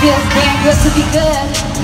Feels damn good to be good.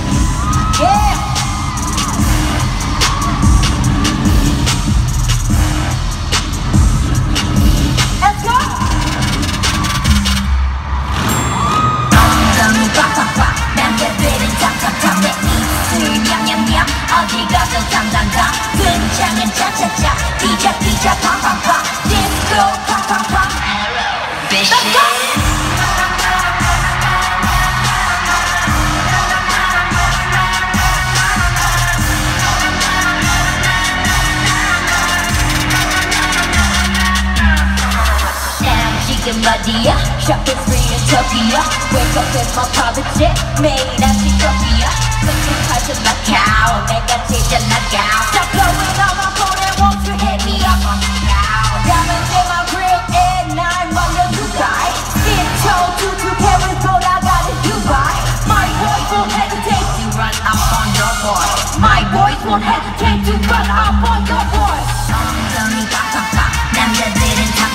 난 지금 어디야? Shopping spree in Tokyo Wake up in my private jet Made out of Tokyo 선택하지 마 cow 내가 제일 나가 Stop blowing on my phone and won't you hit me up Diamonds in my grill and 날 먼저 Dubai Skin toe tutu Paris 돌아가는 Dubai My boys won't hesitate to run up on your boy My boys won't hesitate to run up on your boy 엉덩이 빡빡빡 남자들은 탑탑탑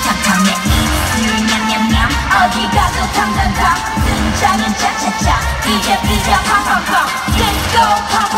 내 입술 냠냠냠 어디 가도 당당당. 등장은 차차차. 뛰자 뛰자 팡팡팡. Disco 팡팡